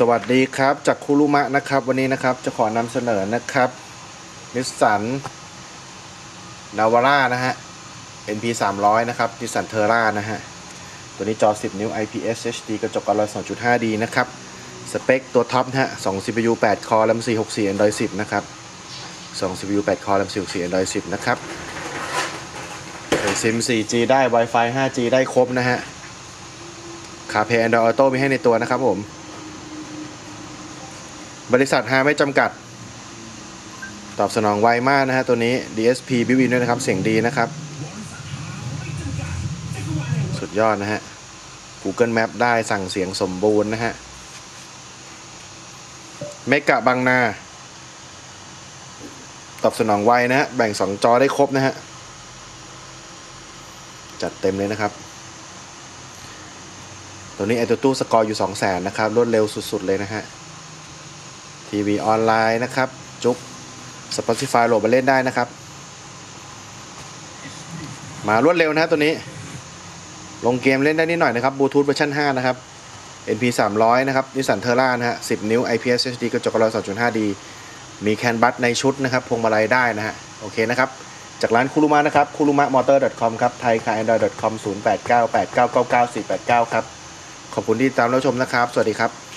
สวัสดีครับจากคุรุมะนะครับ วันนี้นะครับจะขอนำเสนอนะครับ Nissan Navara นะฮะ NP 300นะครับ Nissan Terra นะฮะ ตัวนี้จอ 10 นิ้ว IPS HD กระจกกันรอย 2.5D นะครับ สเปคตัวท็อปนะฮะ2 CPU 8 core RAM 464 Android 10 นะครับ 2 CPU 8 core RAM 464 Android 10 นะครับซิม 4G ได้ Wi-Fi 5G ได้ครบนะฮะคาเพย์ Android Auto มีให้ในตัวนะครับผม บริษัทฮาไม่จำกัด ตอบสนองไวมากนะฮะตัวนี้ DSP บิวินด้วยนะครับ เสียงดีนะครับ สุดยอดนะฮะ Google Map ได้สั่งเสียงสมบูรณ์นะฮะเมกะบางนา ตอบสนองไวนะฮะ แบ่ง 2 จอได้ครบนะฮะ จัดเต็มเลยนะครับ ตัวนี้ไอ AnTuTu score อยู่ 2 0 0 0 0 0นะครับ รวดเร็วสุด ๆ เลยนะฮะ ทีวีออนไลน์นะครับ JOOX Spotify โหลดมาเล่นได้นะครับ มารวดเร็วนะตัวนี้ ลงเกมเล่นได้นิดหน่อยนะครับบลูทูธเวอร์ชัน5 นะครับ NP 300นะครับ Nissan Terra นะฮะ10 นิ้ว IPS HD กระจกกันรอย 2.5D มี CANBUS ในชุดนะครับพวงมาลัยได้นะฮะโอเคนะครับ จากร้านคุรุมะนะครับคุรุมะมอเตอร์ .com ครับไทยคา android com 0898999489 ครับ ขอบคุณที่ตามรับชมนะครับ สวัสดีครับ